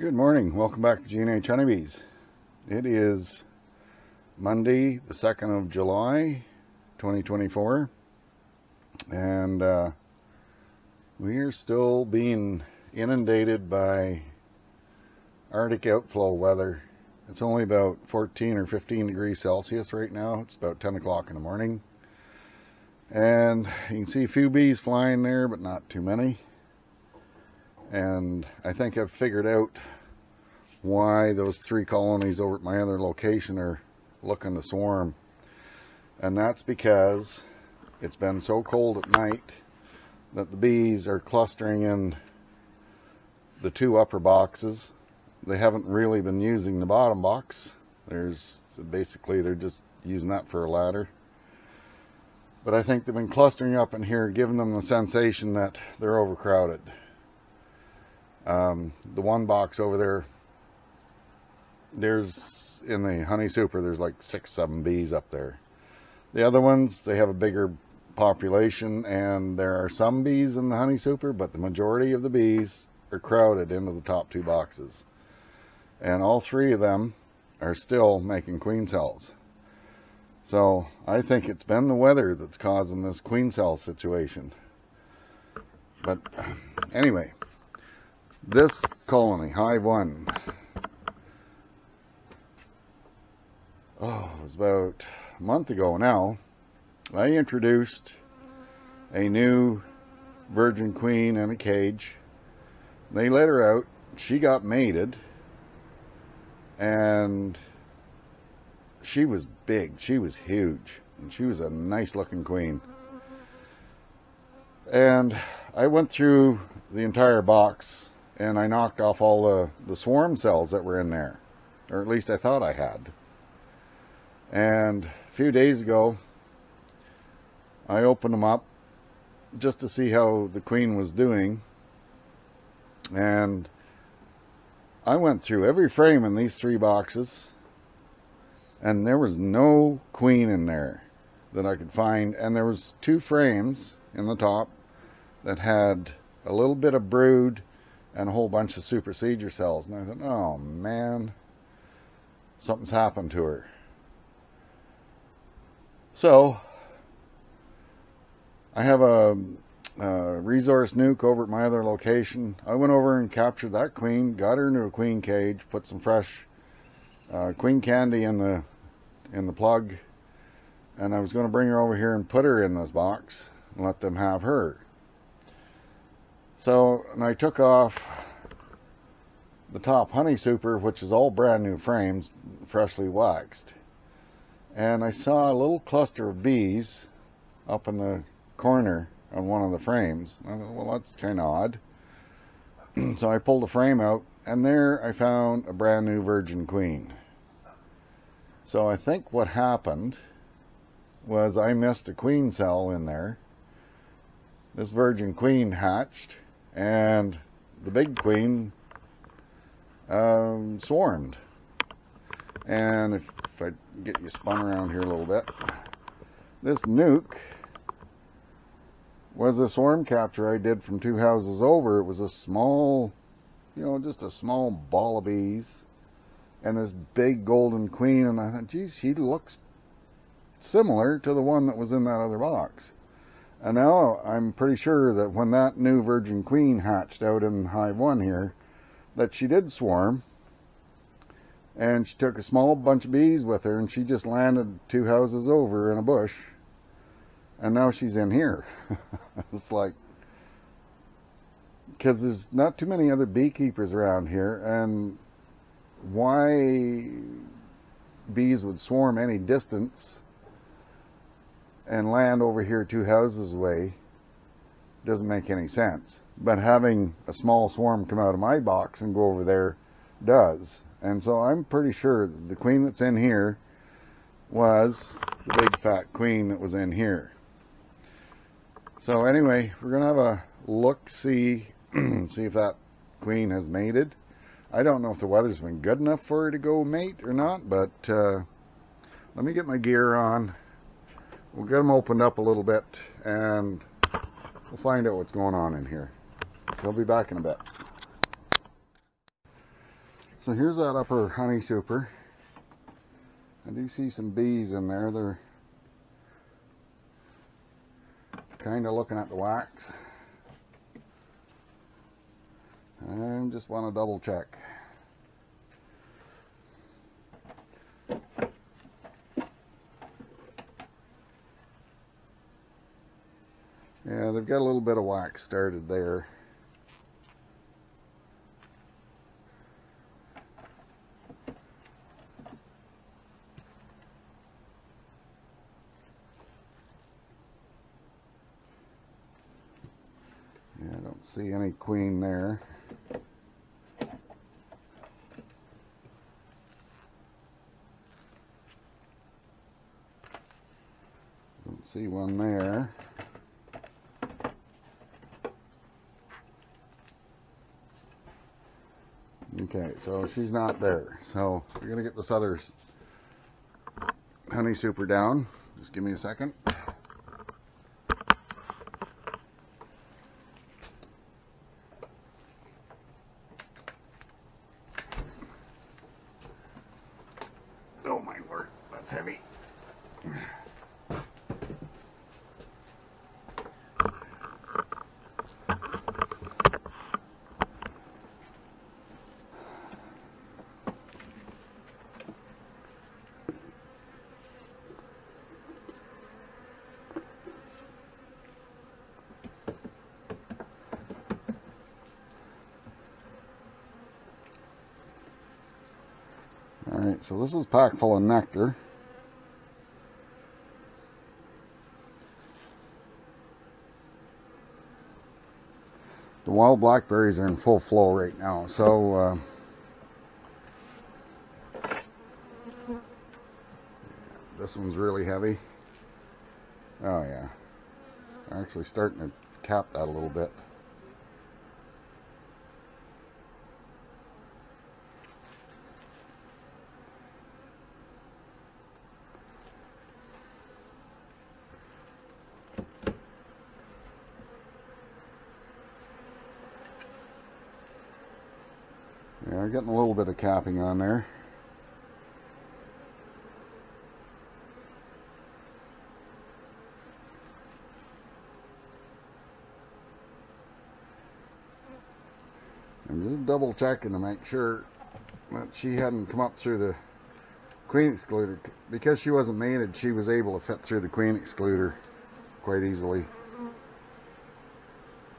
Good morning. Welcome back to G&H Honeybees. It is Monday, the 2nd of July, 2024. And uh, we are still being inundated by Arctic outflow weather. It's only about 14 or 15 degrees Celsius right now. It's about 10 o'clock in the morning. And you can see a few bees flying there, but not too many and I think I've figured out why those three colonies over at my other location are looking to swarm. And that's because it's been so cold at night that the bees are clustering in the two upper boxes. They haven't really been using the bottom box. There's basically they're just using that for a ladder. But I think they've been clustering up in here giving them the sensation that they're overcrowded um, the one box over there, there's in the honey super, there's like six, seven bees up there. The other ones, they have a bigger population and there are some bees in the honey super, but the majority of the bees are crowded into the top two boxes. And all three of them are still making queen cells. So I think it's been the weather that's causing this queen cell situation. But anyway, this colony, Hive 1, oh, it was about a month ago now, I introduced a new virgin queen in a cage. They let her out. She got mated. And she was big. She was huge. And she was a nice looking queen. And I went through the entire box and I knocked off all the, the swarm cells that were in there. Or at least I thought I had. And a few days ago, I opened them up just to see how the queen was doing. And I went through every frame in these three boxes. And there was no queen in there that I could find. And there was two frames in the top that had a little bit of brood and a whole bunch of supersedure cells. And I thought, oh man, something's happened to her. So, I have a, a, resource nuc over at my other location. I went over and captured that queen, got her into a queen cage, put some fresh uh, queen candy in the in the plug, and I was going to bring her over here and put her in this box and let them have her. So, and I took off the top honey super, which is all brand new frames, freshly waxed. And I saw a little cluster of bees up in the corner on one of the frames. I thought, well, that's kind of odd. so I pulled the frame out, and there I found a brand new virgin queen. So I think what happened was I missed a queen cell in there. This virgin queen hatched and the big queen um, swarmed. And if, if I get you spun around here a little bit, this nuc was a swarm capture I did from two houses over. It was a small, you know, just a small ball of bees and this big golden queen. And I thought, geez, she looks similar to the one that was in that other box. And now I'm pretty sure that when that new virgin queen hatched out in hive one here, that she did swarm. And she took a small bunch of bees with her and she just landed two houses over in a bush. And now she's in here. it's like, because there's not too many other beekeepers around here. And why bees would swarm any distance and land over here two houses away doesn't make any sense. But having a small swarm come out of my box and go over there does. And so I'm pretty sure the queen that's in here was the big fat queen that was in here. So anyway, we're going to have a look-see, see if that queen has mated. I don't know if the weather's been good enough for her to go mate or not, but uh, let me get my gear on we'll get them opened up a little bit and we'll find out what's going on in here. We'll be back in a bit. So here's that upper honey super. I do see some bees in there. They're kind of looking at the wax. I just want to double check. Yeah, they've got a little bit of wax started there. I don't see any queen there. Don't see one there. Okay, so she's not there. So we're gonna get this other honey super down. Just give me a second. Alright, so this is packed full of nectar. The wild blackberries are in full flow right now, so uh, this one's really heavy. Oh yeah, actually starting to cap that a little bit. Yeah, getting a little bit of capping on there. I'm just double checking to make sure that she hadn't come up through the queen excluder. Because she wasn't mated, she was able to fit through the queen excluder quite easily.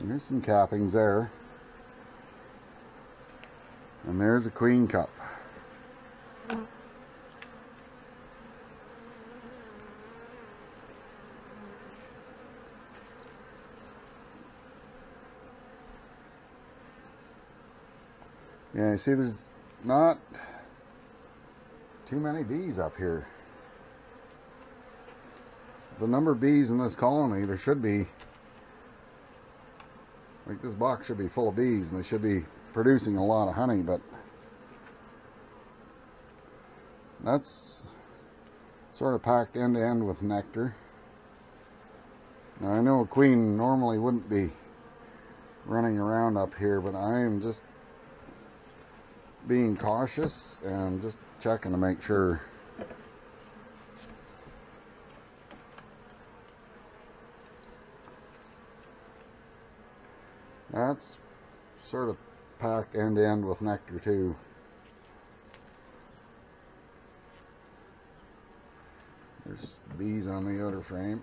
There's some cappings there. And there's a queen cup. Yeah, see there's not too many bees up here. The number of bees in this colony, there should be, like this box should be full of bees and they should be producing a lot of honey, but that's sort of packed end to end with nectar. Now I know a queen normally wouldn't be running around up here, but I am just being cautious and just checking to make sure. That's sort of packed end to end with nectar too. There's bees on the outer frame.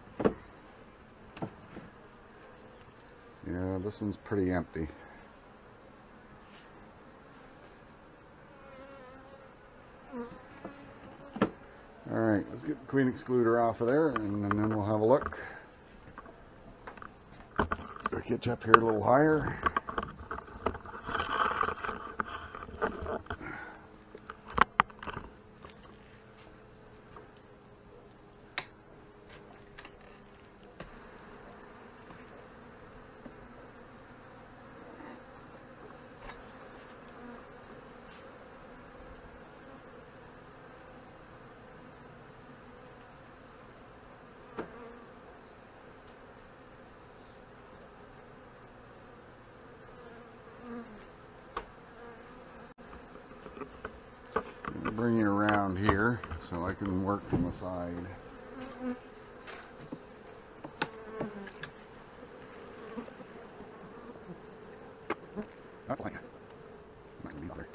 Yeah, this one's pretty empty. Alright, let's get the queen excluder off of there and then we'll have a look. Get up here a little higher. Bring you around here so I can work from the side. That's like not gonna be there.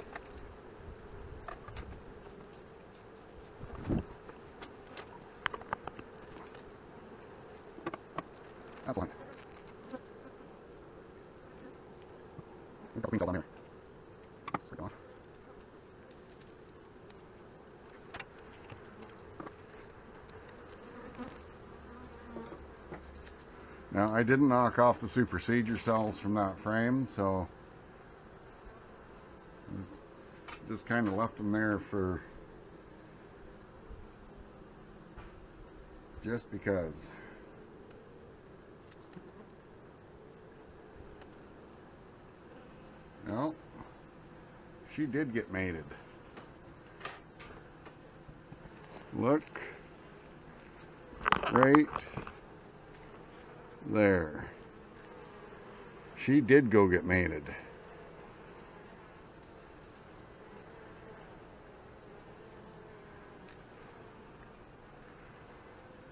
That's one. We've got queens all down there. Let's take it off. Now I didn't knock off the supersedure cells from that frame, so just kind of left them there for just because. No, she did get mated. Look right there. She did go get mated.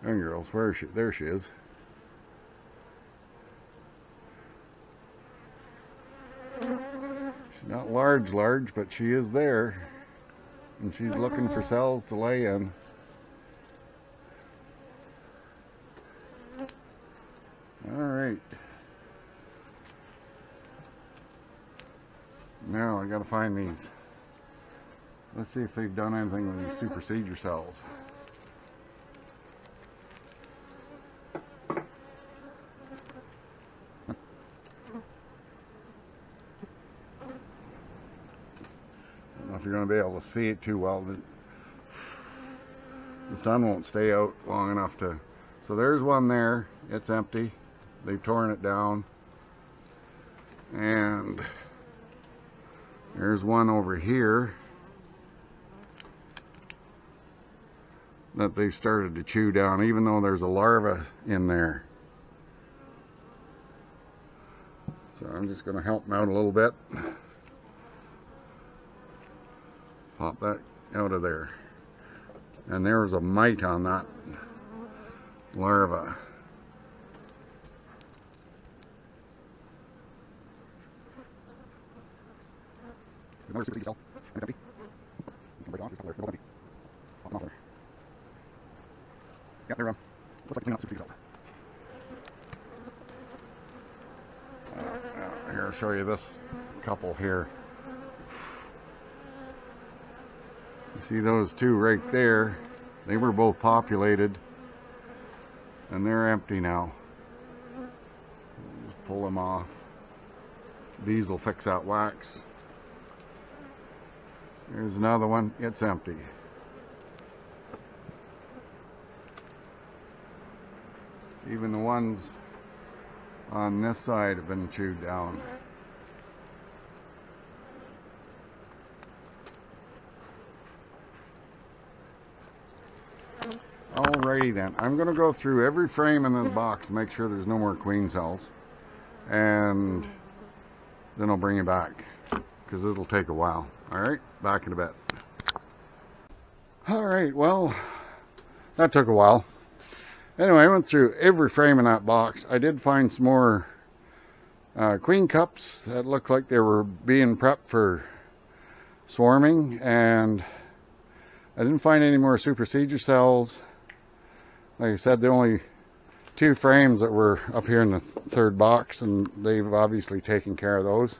And girls, where is she? There she is. She's not large, large, but she is there. And she's looking for cells to lay in. All right. Now I gotta find these. Let's see if they've done anything with these supersedure cells. If you're going to be able to see it too well. The, the sun won't stay out long enough to... So there's one there. It's empty. They've torn it down. And there's one over here that they've started to chew down, even though there's a larva in there. So I'm just going to help them out a little bit. Pop that out of there. And there was a mite on that larva. Another super cell. It's empty. It's gonna break off. It's there. They're both empty. Pop them off there. Yep, they're um, looks like clean out super cells. Uh, here, I'll show you this couple here. You see those two right there? They were both populated and they're empty now. Just pull them off. These will fix that wax. There's another one. It's empty. Even the ones on this side have been chewed down. Alrighty then, I'm going to go through every frame in this box make sure there's no more queen cells. And then I'll bring you back because it'll take a while. Alright, back in a bit. Alright, well, that took a while. Anyway, I went through every frame in that box. I did find some more uh, queen cups that looked like they were being prepped for swarming. And I didn't find any more supersedure cells. Like I said, the only two frames that were up here in the third box, and they've obviously taken care of those.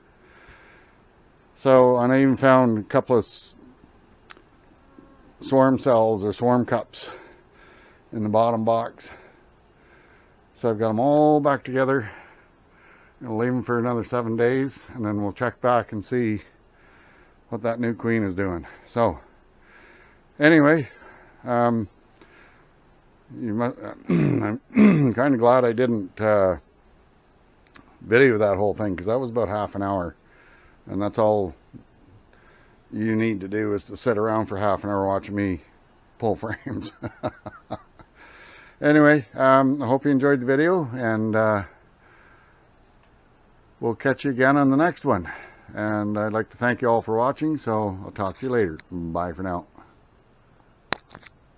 So, and I even found a couple of swarm cells or swarm cups in the bottom box. So I've got them all back together. I'll leave them for another seven days, and then we'll check back and see what that new queen is doing. So, anyway, um, you must, I'm kind of glad I didn't uh, video that whole thing because that was about half an hour and that's all you need to do is to sit around for half an hour watching me pull frames. Anyway um, I hope you enjoyed the video and uh, we'll catch you again on the next one. And I'd like to thank you all for watching so I'll talk to you later. Bye for now